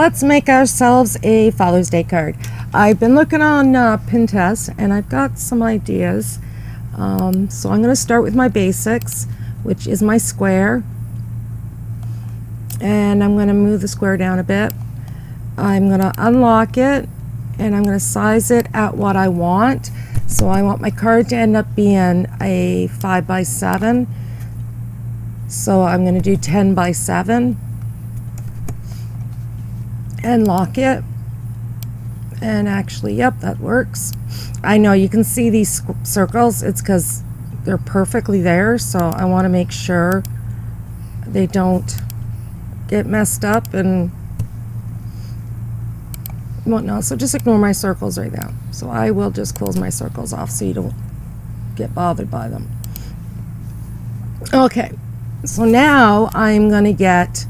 Let's make ourselves a Father's Day card. I've been looking on uh, Pinterest and I've got some ideas. Um, so I'm going to start with my basics, which is my square. And I'm going to move the square down a bit. I'm going to unlock it and I'm going to size it at what I want. So I want my card to end up being a 5 by 7 So I'm going to do 10 by 7 and lock it. And actually, yep, that works. I know you can see these circles. It's because they're perfectly there. So I want to make sure they don't get messed up and whatnot. So just ignore my circles right now. So I will just close my circles off so you don't get bothered by them. Okay, so now I'm going to get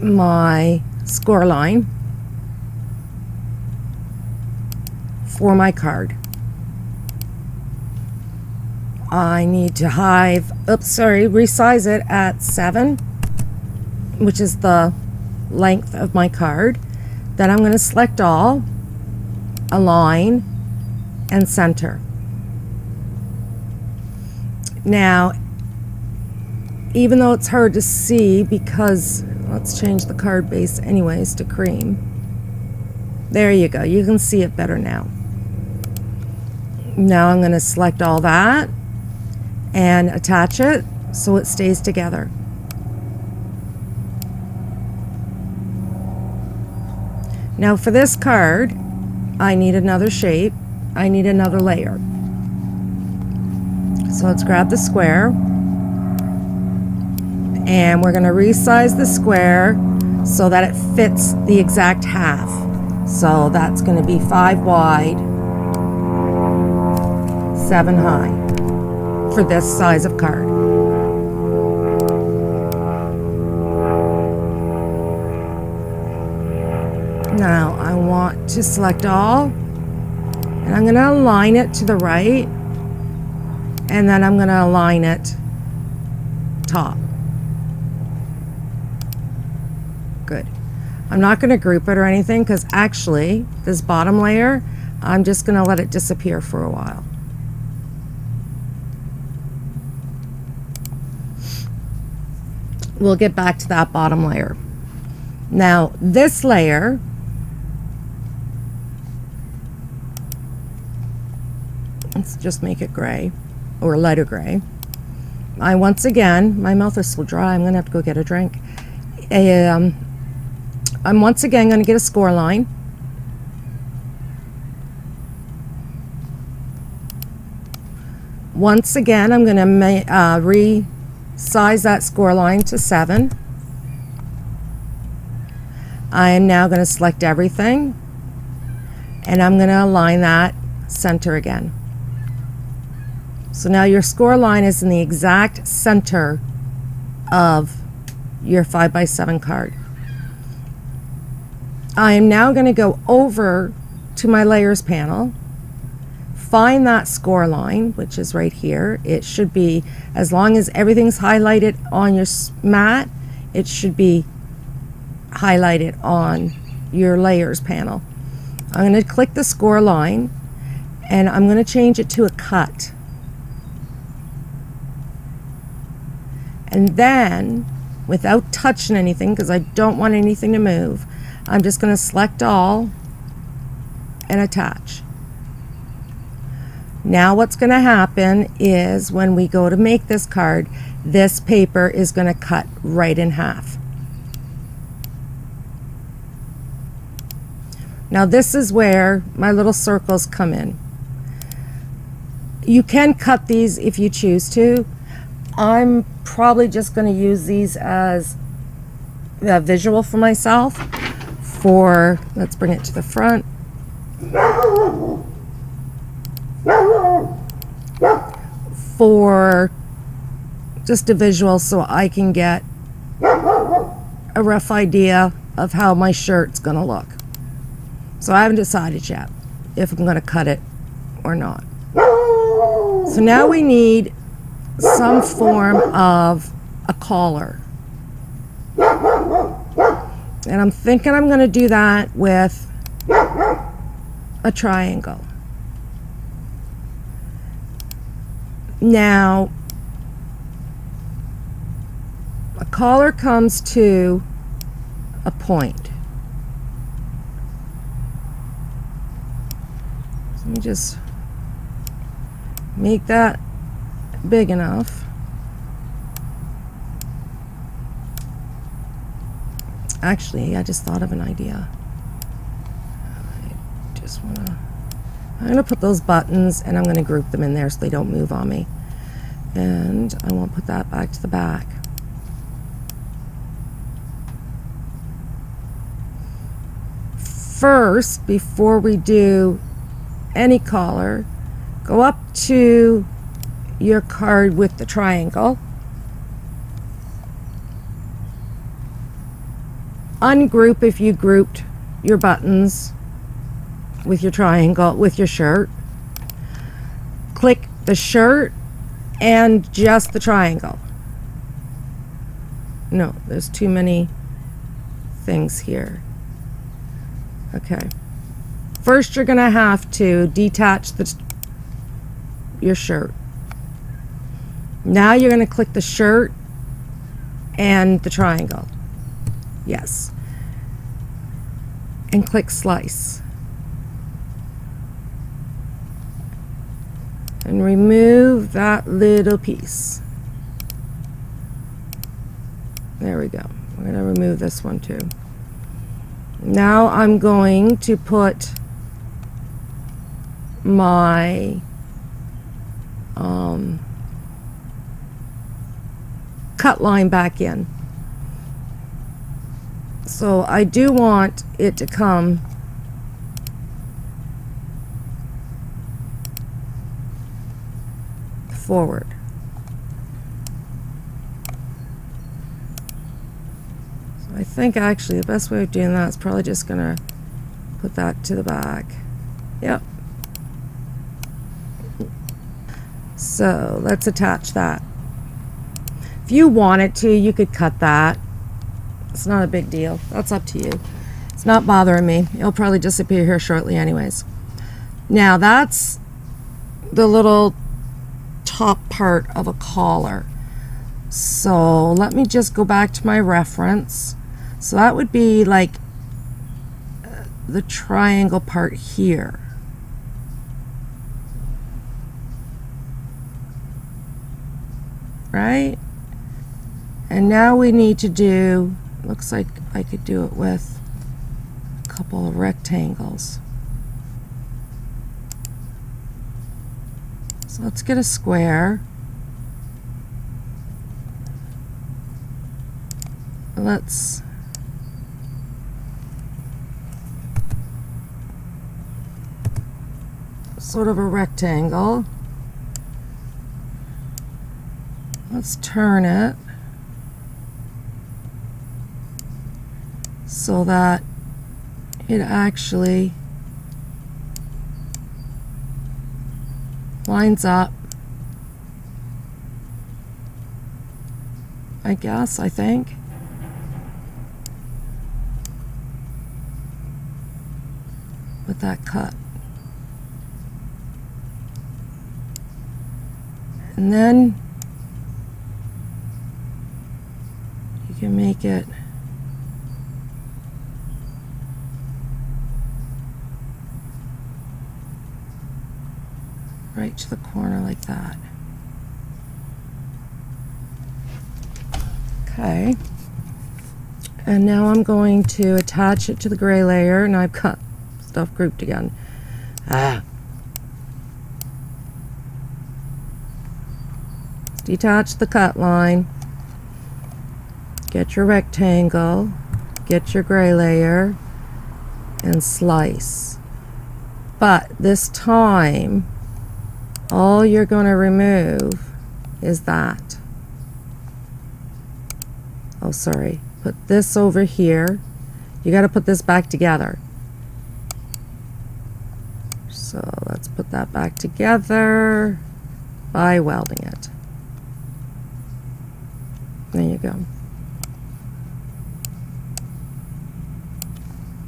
my score line for my card. I need to hive, oops, sorry, resize it at 7, which is the length of my card. Then I'm going to select all, align, and center. Now, even though it's hard to see because let's change the card base anyways to cream. There you go. You can see it better now. Now I'm going to select all that and attach it so it stays together. Now for this card, I need another shape. I need another layer. So let's grab the square and we're going to resize the square so that it fits the exact half. So that's going to be 5 wide, 7 high for this size of card. Now I want to select all and I'm going to align it to the right and then I'm going to align it top. Good. I'm not going to group it or anything because actually this bottom layer I'm just going to let it disappear for a while. We'll get back to that bottom layer. Now this layer Let's just make it gray or lighter gray. I once again, my mouth is so dry, I'm going to have to go get a drink. Um, I'm once again going to get a score line. Once again, I'm going to uh, resize that score line to 7. I am now going to select everything and I'm going to align that center again. So now your score line is in the exact center of your 5 by 7 card. I am now going to go over to my layers panel, find that score line, which is right here. It should be, as long as everything's highlighted on your mat, it should be highlighted on your layers panel. I'm going to click the score line and I'm going to change it to a cut. And then, without touching anything, because I don't want anything to move, I'm just going to select all and attach. Now what's going to happen is when we go to make this card, this paper is going to cut right in half. Now this is where my little circles come in. You can cut these if you choose to. I'm probably just going to use these as a visual for myself for, let's bring it to the front. For just a visual so I can get a rough idea of how my shirt's going to look. So I haven't decided yet if I'm going to cut it or not. So now we need some form of a collar. And I'm thinking I'm going to do that with a triangle. Now, a collar comes to a point. Let me just make that big enough. Actually, I just thought of an idea. I just want to. I'm going to put those buttons and I'm going to group them in there so they don't move on me. And I want to put that back to the back. First, before we do any collar, go up to your card with the triangle. Ungroup if you grouped your buttons with your triangle, with your shirt. Click the shirt and just the triangle. No, there's too many things here. Okay. First, you're going to have to detach the, your shirt. Now you're going to click the shirt and the triangle. Yes. And click slice. And remove that little piece. There we go. We're going to remove this one too. Now I'm going to put my um, cut line back in. So I do want it to come forward. So I think actually the best way of doing that is probably just going to put that to the back. Yep. So let's attach that. If you wanted to, you could cut that. It's not a big deal. That's up to you. It's not bothering me. It'll probably disappear here shortly anyways. Now that's the little top part of a collar. So let me just go back to my reference. So that would be like uh, the triangle part here. Right? And now we need to do, looks like I could do it with a couple of rectangles. So let's get a square. Let's sort of a rectangle. Let's turn it. So that. It actually lines up. I guess I think. With that cut. And then you can make it right to the corner like that. Okay. And now I'm going to attach it to the gray layer and I've got stuff grouped again. Ah. Detach the cut line. Get your rectangle. Get your gray layer and slice. But this time all you're going to remove is that. Oh, sorry. Put this over here. You got to put this back together. So let's put that back together by welding it. There you go.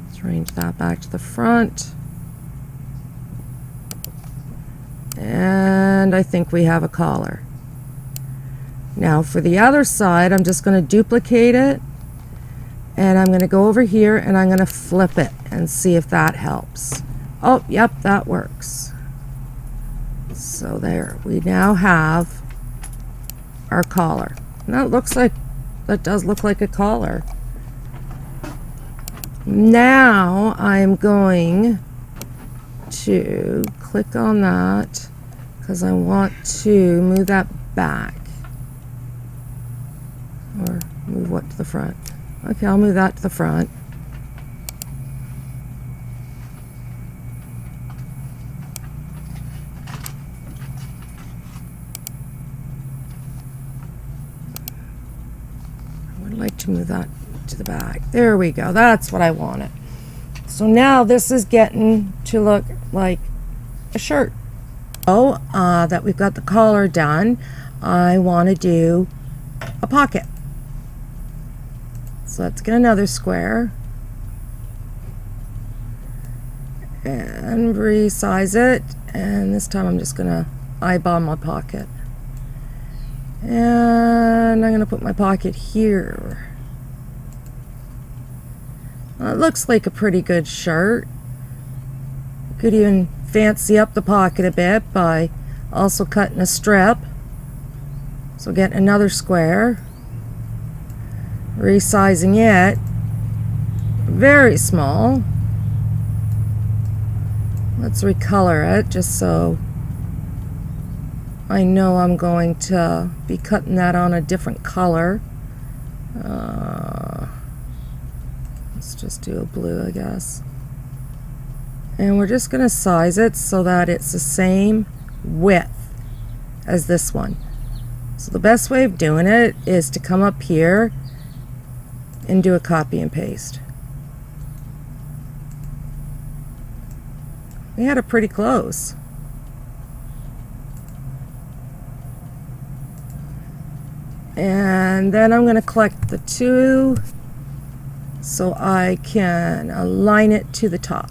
Let's arrange that back to the front. And I think we have a collar. Now for the other side, I'm just going to duplicate it and I'm going to go over here and I'm going to flip it and see if that helps. Oh, yep, that works. So there, we now have our collar. And that looks like, that does look like a collar. Now I'm going to click on that because I want to move that back. Or move what to the front. Okay, I'll move that to the front. I would like to move that to the back. There we go. That's what I wanted. So now this is getting to look like a shirt. Oh, uh, that we've got the collar done, I want to do a pocket. So let's get another square and resize it. And this time I'm just going to eyeball my pocket. And I'm going to put my pocket here. Well, it looks like a pretty good shirt. Could even fancy up the pocket a bit by also cutting a strip. So get another square. Resizing it. Very small. Let's recolor it just so I know I'm going to be cutting that on a different color. Uh, let's just do a blue I guess and we're just going to size it so that it's the same width as this one so the best way of doing it is to come up here and do a copy and paste. We had it pretty close. And then I'm going to collect the two so I can align it to the top.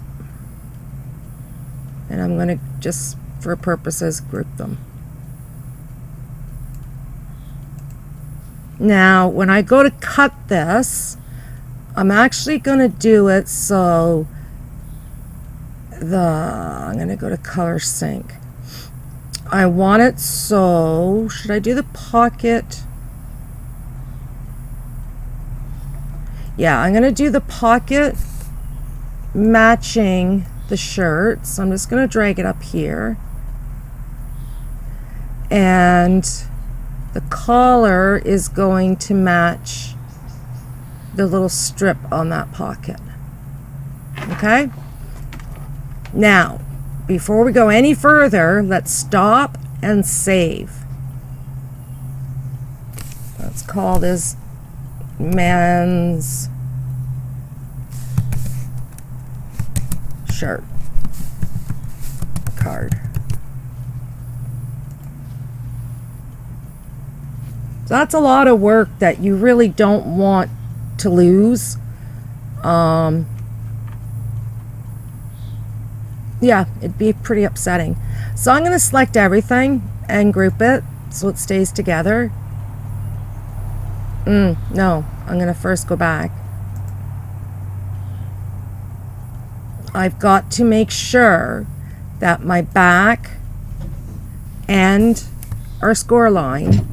And I'm going to just, for purposes, group them. Now, when I go to cut this, I'm actually going to do it so the, I'm going to go to color sync. I want it so, should I do the pocket? Yeah, I'm going to do the pocket matching the shirt. So I'm just going to drag it up here. And the collar is going to match the little strip on that pocket. Okay? Now, before we go any further, let's stop and save. Let's call this man's shirt card. that's a lot of work that you really don't want to lose. Um, yeah, it'd be pretty upsetting. So I'm going to select everything and group it so it stays together. Mm, no, I'm going to first go back. I've got to make sure that my back and our score line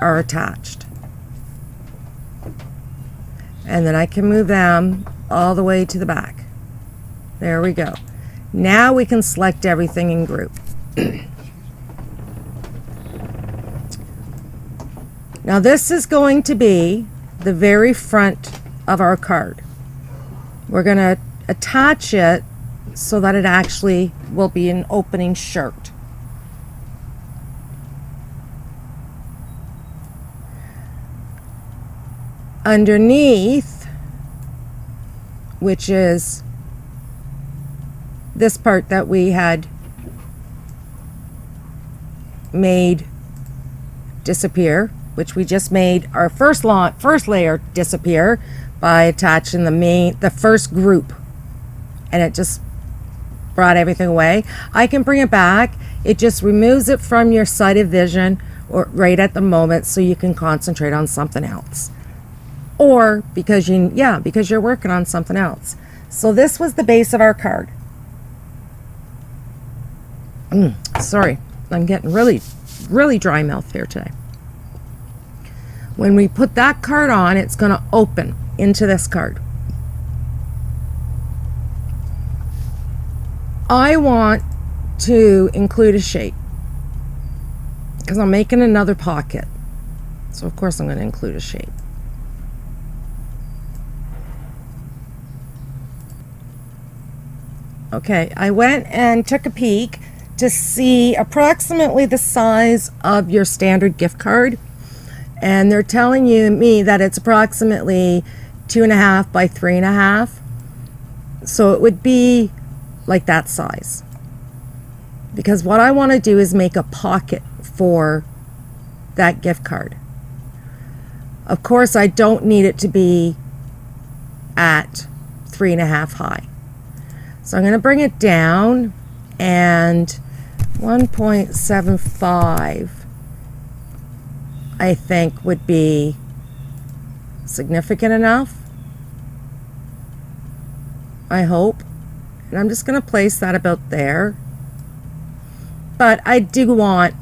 are attached. And then I can move them all the way to the back. There we go. Now we can select everything in group. now this is going to be the very front of our card. We're going to attach it so that it actually will be an opening shirt. underneath, which is this part that we had made disappear, which we just made our first, first layer disappear by attaching the main, the first group, and it just brought everything away. I can bring it back. It just removes it from your sight of vision or right at the moment so you can concentrate on something else. Or because you, yeah, because you're working on something else. So this was the base of our card. Mm, sorry, I'm getting really, really dry mouth here today. When we put that card on, it's going to open into this card. I want to include a shape because I'm making another pocket. So of course I'm going to include a shape. Okay, I went and took a peek to see approximately the size of your standard gift card. And they're telling you me that it's approximately two and a half by three and a half. So it would be like that size. Because what I want to do is make a pocket for that gift card. Of course, I don't need it to be at three and a half high. So I'm going to bring it down and 1.75 I think would be significant enough. I hope. And I'm just going to place that about there. But I do want,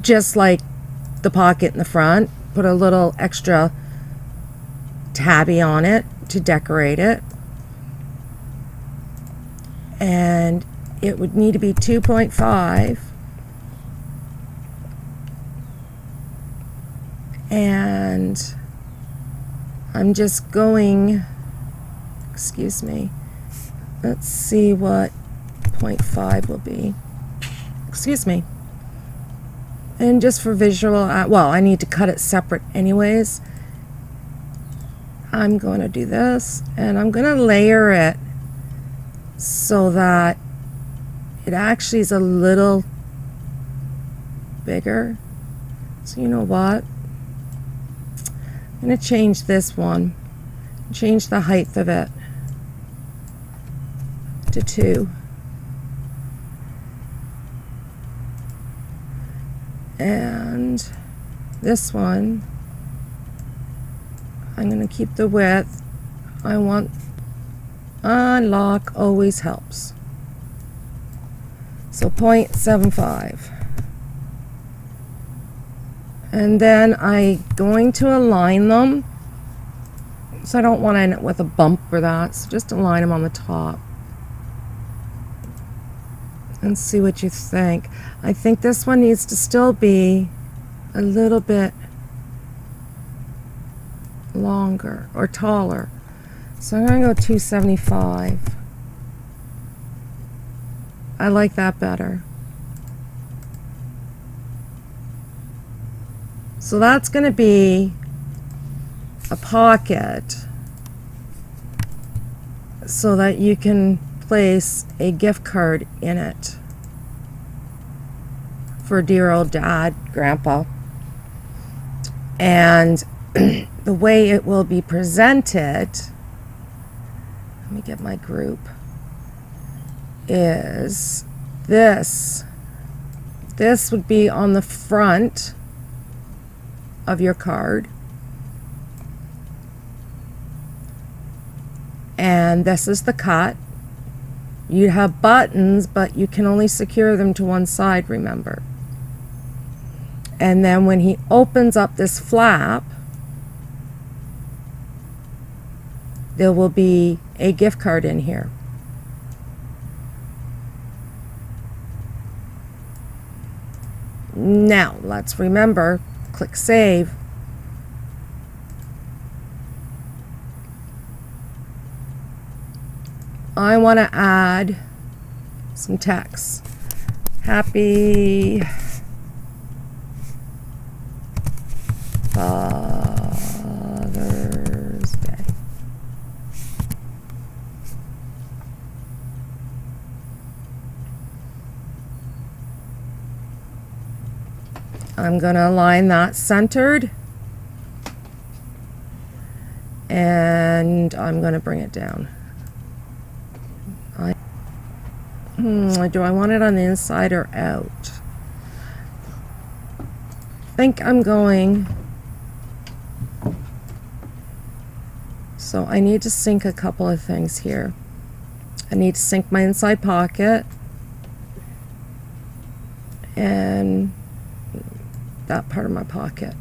just like the pocket in the front, put a little extra tabby on it to decorate it. And it would need to be 2.5 and I'm just going excuse me let's see what 0.5 will be excuse me and just for visual uh, well I need to cut it separate anyways I'm going to do this and I'm going to layer it so that it actually is a little bigger. So you know what? I'm going to change this one. Change the height of it to 2. And this one, I'm going to keep the width. I want unlock always helps. So 0.75. And then I going to align them. So I don't want to end up with a bump or that. So just align them on the top. And see what you think. I think this one needs to still be a little bit longer or taller. So I'm going to go 275. I like that better. So that's going to be a pocket so that you can place a gift card in it for dear old dad, grandpa. And the way it will be presented, let me get my group is this. This would be on the front of your card. And this is the cut. You have buttons, but you can only secure them to one side, remember. And then when he opens up this flap, there will be a gift card in here. Now, let's remember, click Save. I want to add some text. Happy Father's Day. I'm going to align that centered. and I'm going to bring it down. I, hmm, do I want it on the inside or out? I think I'm going. So I need to sync a couple of things here. I need to sync my inside pocket and that part of my pocket.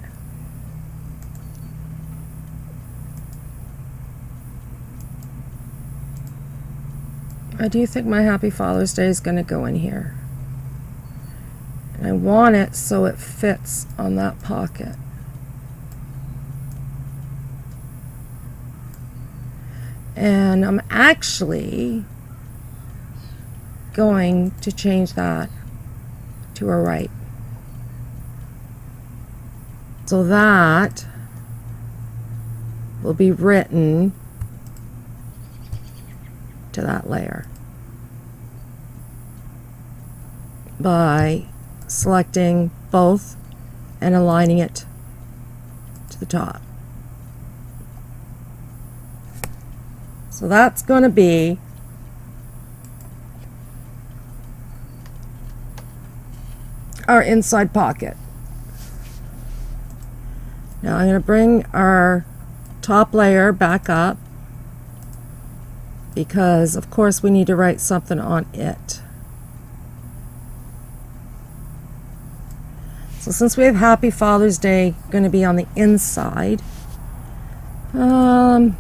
I do think my Happy Father's Day is going to go in here. And I want it so it fits on that pocket. And I'm actually going to change that to a right. So that will be written to that layer by selecting both and aligning it to the top. So that's going to be our inside pocket. Now I'm going to bring our top layer back up because of course we need to write something on it. So since we have Happy Father's Day going to be on the inside, um,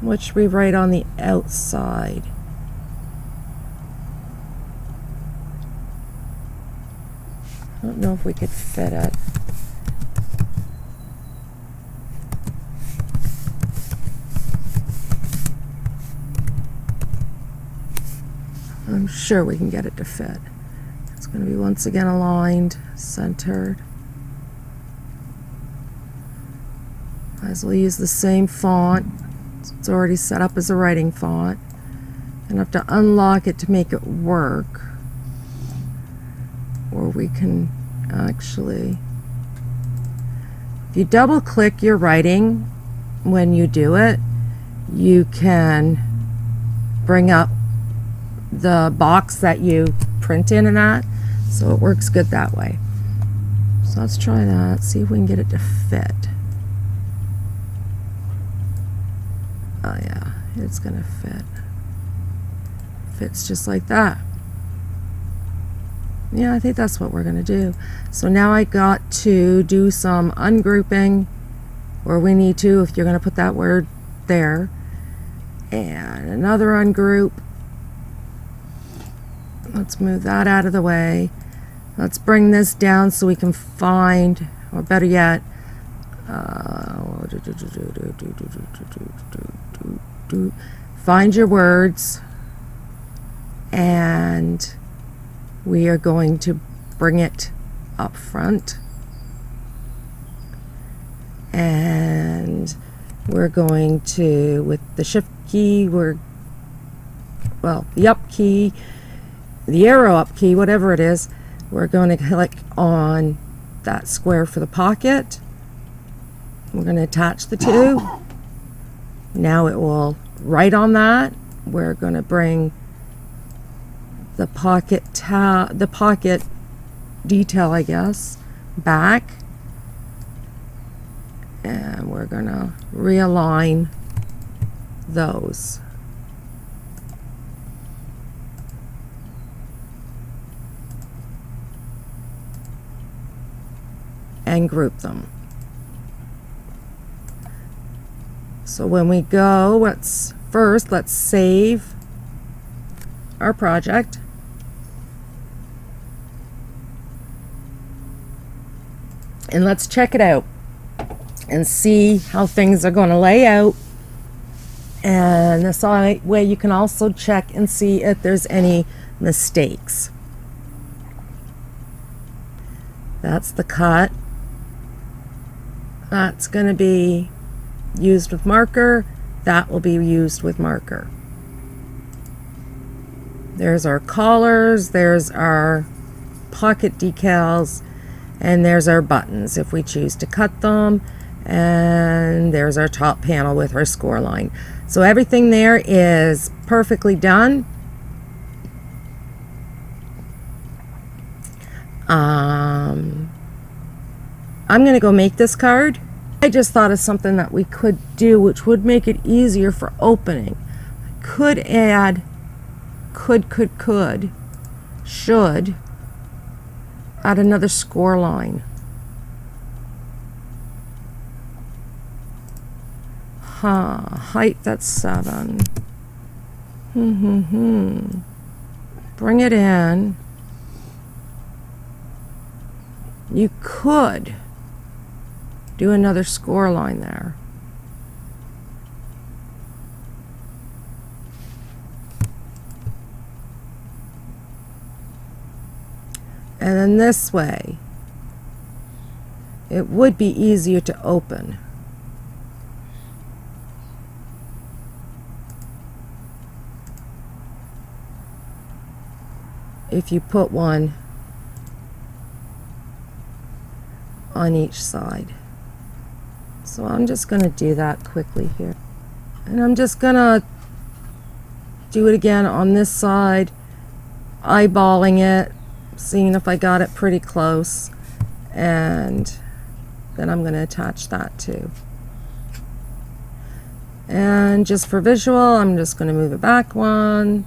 which we write on the outside. I don't know if we could fit it. I'm sure we can get it to fit. It's going to be once again aligned, centered. Might as well use the same font. It's already set up as a writing font. And I have to unlock it to make it work. Or we can actually... If you double click your writing when you do it, you can bring up the box that you print in and that. So it works good that way. So let's try that, see if we can get it to fit. Oh yeah, it's gonna fit. Fits just like that. Yeah, I think that's what we're gonna do. So now I got to do some ungrouping where we need to if you're gonna put that word there. And another ungroup Let's move that out of the way. Let's bring this down so we can find, or better yet, uh, find your words and we are going to bring it up front and we're going to with the shift key we're well the up key the arrow up key, whatever it is, we're going to click on that square for the pocket. We're going to attach the two. Now it will write on that. We're going to bring the pocket ta the pocket detail, I guess, back. And we're going to realign those. And group them. So when we go, let's first, let's save our project. And let's check it out and see how things are going to lay out. And this way you can also check and see if there's any mistakes. That's the cut. That's going to be used with marker. That will be used with marker. There's our collars, there's our pocket decals, and there's our buttons if we choose to cut them. And there's our top panel with our score line. So everything there is perfectly done. Um, I'm going to go make this card. I just thought of something that we could do which would make it easier for opening. I could add, could, could, could, should add another score line. Huh, height, that's seven. Hmm, hmm, hmm. Bring it in. You could do another score line there. And then this way, it would be easier to open. If you put one on each side. So I'm just going to do that quickly here. And I'm just going to do it again on this side, eyeballing it, seeing if I got it pretty close. And then I'm going to attach that too. And just for visual, I'm just going to move it back one.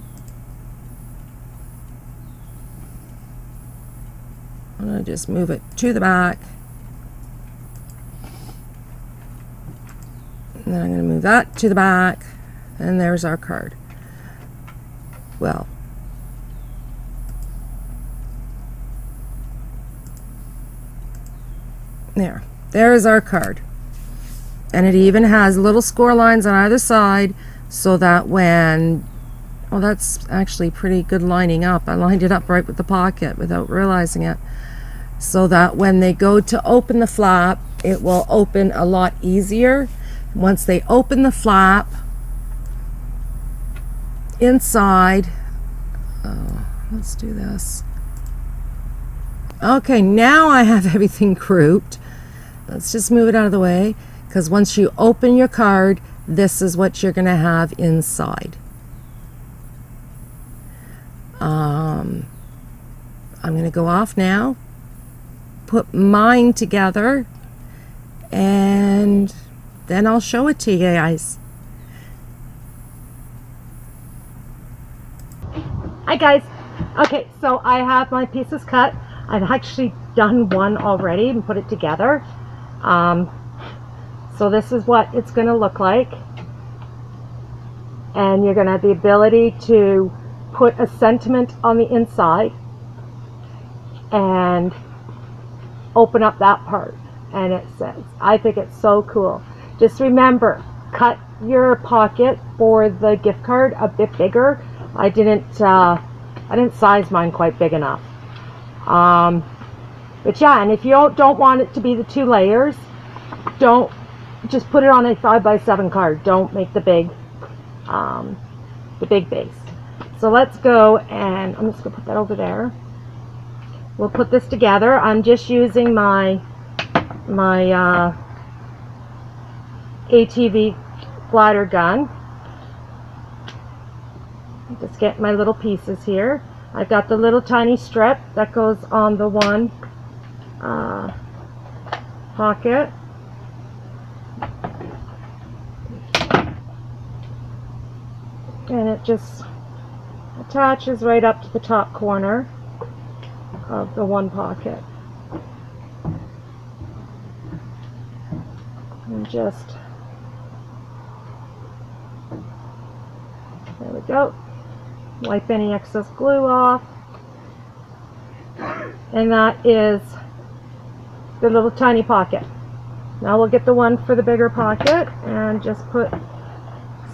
I'm going to just move it to the back. And then I'm going to move that to the back. And there's our card. Well, there. There's our card. And it even has little score lines on either side so that when, well, that's actually pretty good lining up. I lined it up right with the pocket without realizing it. So that when they go to open the flap, it will open a lot easier once they open the flap inside, oh, let's do this. Okay, now I have everything grouped. Let's just move it out of the way because once you open your card, this is what you're going to have inside. Um, I'm going to go off now, put mine together, and then I'll show it to you guys. Hi guys. Okay, so I have my pieces cut. I've actually done one already and put it together. Um, so this is what it's going to look like. And you're going to have the ability to put a sentiment on the inside and open up that part. And it says, I think it's so cool. Just remember, cut your pocket for the gift card a bit bigger. I didn't, uh, I didn't size mine quite big enough. Um, but yeah, and if you don't, don't want it to be the two layers, don't, just put it on a 5 by 7 card. Don't make the big, um, the big base. So let's go and I'm just going to put that over there. We'll put this together. I'm just using my, my, uh, ATG glider gun. Just get my little pieces here. I've got the little tiny strip that goes on the one uh, pocket. And it just attaches right up to the top corner of the one pocket. And just There we go. Wipe any excess glue off. And that is the little tiny pocket. Now we'll get the one for the bigger pocket and just put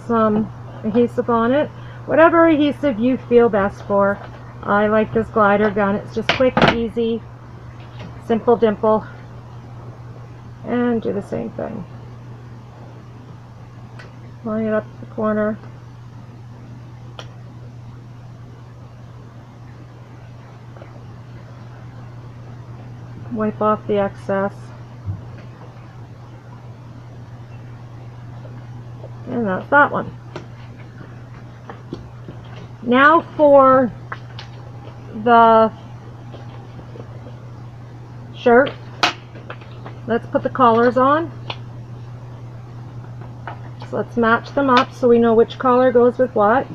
some adhesive on it. Whatever adhesive you feel best for. I like this glider gun. It's just quick, easy, simple dimple. And do the same thing. Line it up the corner. wipe off the excess. And that's that one. Now for the shirt. Let's put the collars on. So let's match them up so we know which collar goes with what.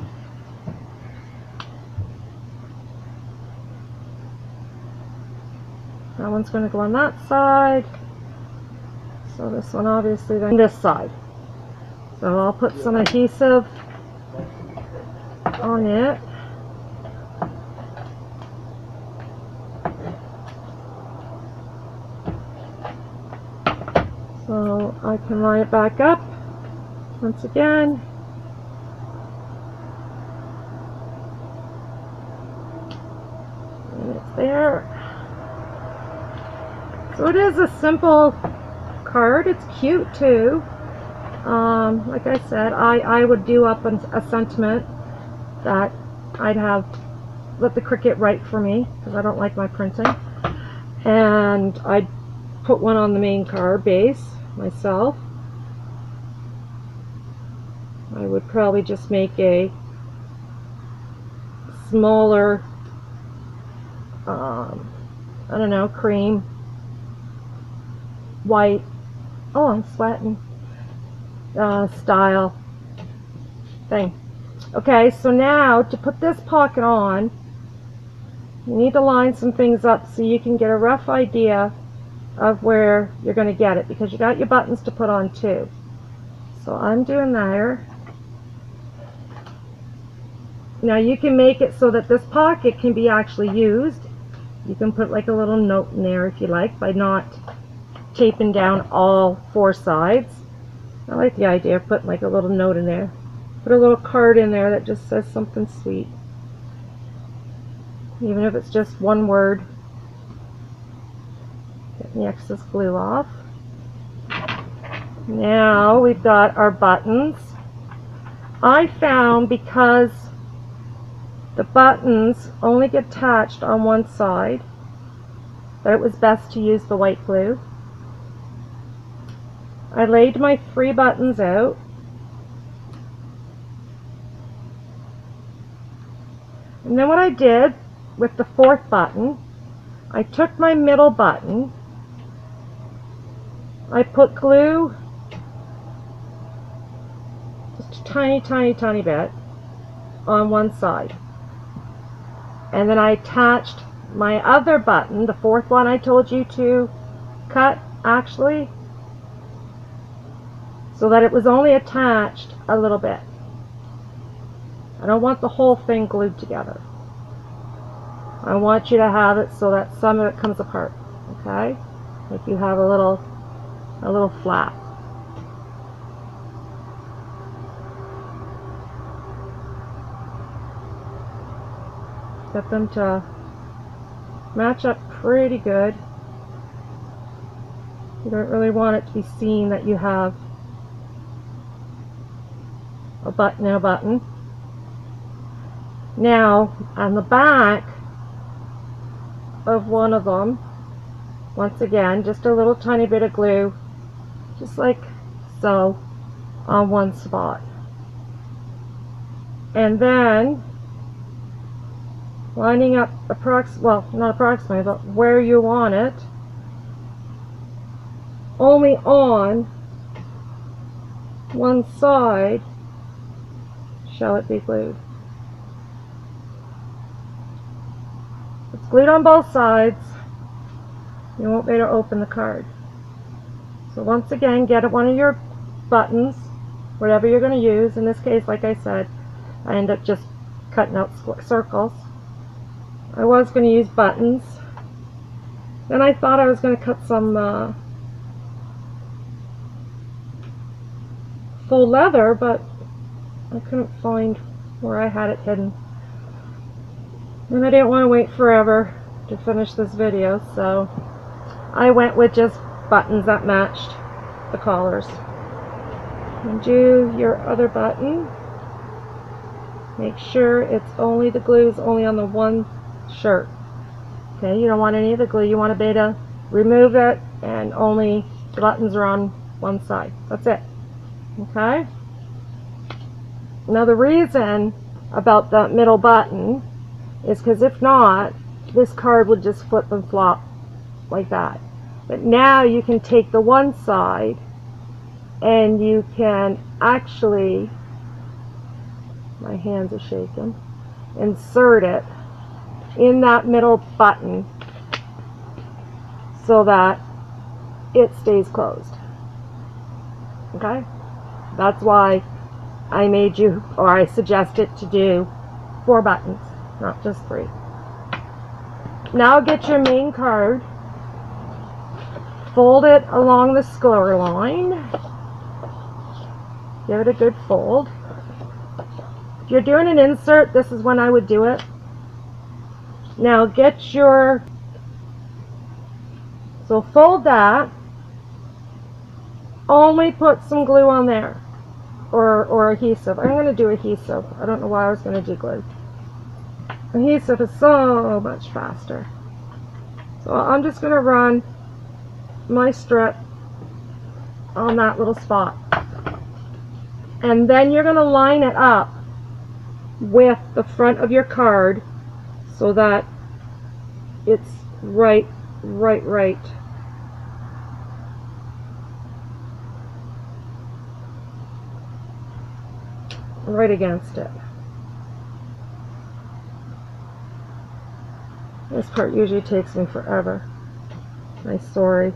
One's going to go on that side. So this one obviously then this side. So I'll put some adhesive on it. So I can line it back up once again. And it's there. So it is a simple card. It's cute too. Um, like I said, I, I would do up a, a sentiment that I'd have let the Cricut write for me because I don't like my printing. And I'd put one on the main card base myself. I would probably just make a smaller, um, I don't know, cream, white, oh I'm sweating, uh, style thing. Okay, so now to put this pocket on, you need to line some things up so you can get a rough idea of where you're going to get it because you got your buttons to put on too. So I'm doing there. Now you can make it so that this pocket can be actually used. You can put like a little note in there if you like by not taping down all four sides. I like the idea of putting like a little note in there. Put a little card in there that just says something sweet. Even if it's just one word. Get the excess glue off. Now we've got our buttons. I found because the buttons only get attached on one side that it was best to use the white glue. I laid my three buttons out. And then what I did with the fourth button, I took my middle button, I put glue, just a tiny, tiny, tiny bit, on one side. And then I attached my other button, the fourth one I told you to cut actually, so that it was only attached a little bit. I don't want the whole thing glued together. I want you to have it so that some of it comes apart. Okay? Like you have a little a little flap. Get them to match up pretty good. You don't really want it to be seen that you have a button a button. Now, on the back of one of them, once again, just a little tiny bit of glue, just like so, on one spot. And then, lining up approx well, not approximately, but where you want it, only on one side shall it be glued. It's glued on both sides. You won't be able to open the card. So once again, get one of your buttons, whatever you're going to use. In this case, like I said, I end up just cutting out circles. I was going to use buttons. Then I thought I was going to cut some uh, faux leather, but I couldn't find where I had it hidden. And I didn't want to wait forever to finish this video, so I went with just buttons that matched the collars. And do your other button. Make sure it's only the glue is only on the one shirt. Okay, you don't want any of the glue. You want to be to remove it and only the buttons are on one side. That's it. Okay? Now the reason about the middle button is because if not, this card would just flip and flop like that. But now you can take the one side and you can actually, my hands are shaking, insert it in that middle button so that it stays closed. Okay? That's why I made you, or I suggested to do four buttons, not just three. Now get your main card, fold it along the score line, give it a good fold. If you're doing an insert, this is when I would do it. Now get your, so fold that, only put some glue on there or, or adhesive. I'm going to do adhesive. I don't know why I was going to do glue. Adhesive is so much faster. So I'm just going to run my strip on that little spot. And then you're going to line it up with the front of your card so that it's right, right, right. Right against it. This part usually takes me forever. I'm sorry.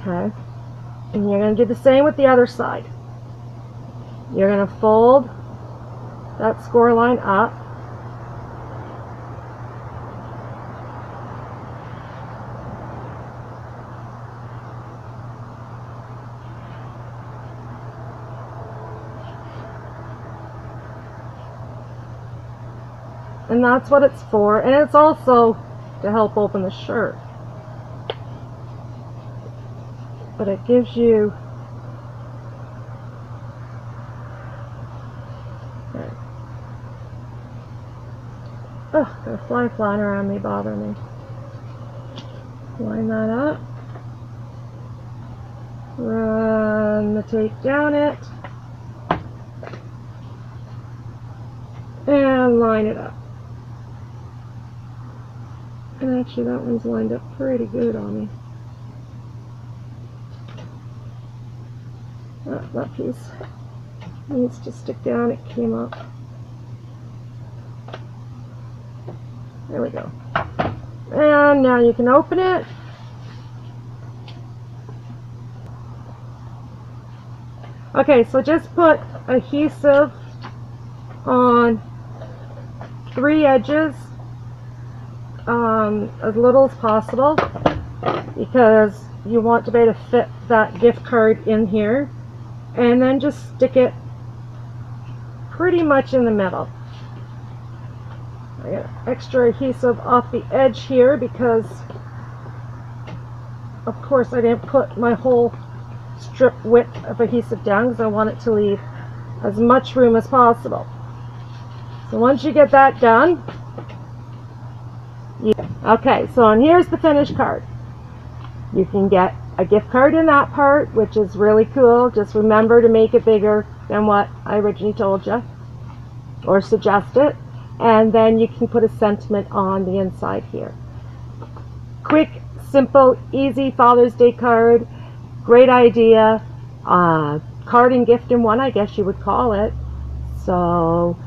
Okay. And you're going to do the same with the other side. You're going to fold that score line up. And that's what it's for. And it's also to help open the shirt. But it gives you Oh, a fly flying around me bothering me. Line that up. Run the tape down it. And line it up. And actually that one's lined up pretty good on me. Oh, that piece needs to stick down, it came up. There we go. And now you can open it. Okay, so just put adhesive on three edges um, as little as possible because you want to be able to fit that gift card in here and then just stick it pretty much in the middle. Extra adhesive off the edge here because of course I didn't put my whole strip width of adhesive down because I want it to leave as much room as possible. So once you get that done, you, okay, so and here's the finished card. You can get a gift card in that part, which is really cool. Just remember to make it bigger than what I originally told you or suggest it and then you can put a sentiment on the inside here. Quick, simple, easy Father's Day card. Great idea. Uh, card and gift in one, I guess you would call it. So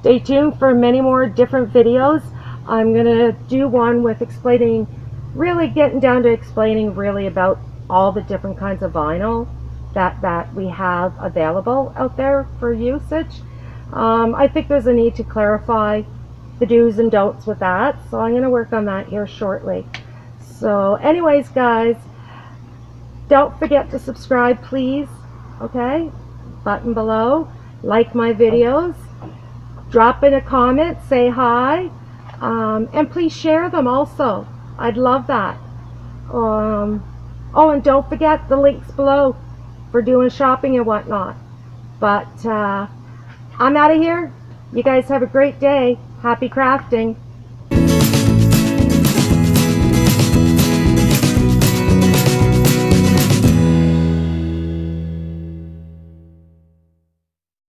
stay tuned for many more different videos. I'm going to do one with explaining, really getting down to explaining really about all the different kinds of vinyl that, that we have available out there for usage. Um, I think there's a need to clarify the do's and don'ts with that, so I'm going to work on that here shortly. So anyways, guys, don't forget to subscribe, please, okay? Button below. Like my videos. Drop in a comment, say hi, um, and please share them also. I'd love that. Um, oh, and don't forget the links below for doing shopping and whatnot. But uh, I'm out of here. You guys have a great day. Happy crafting.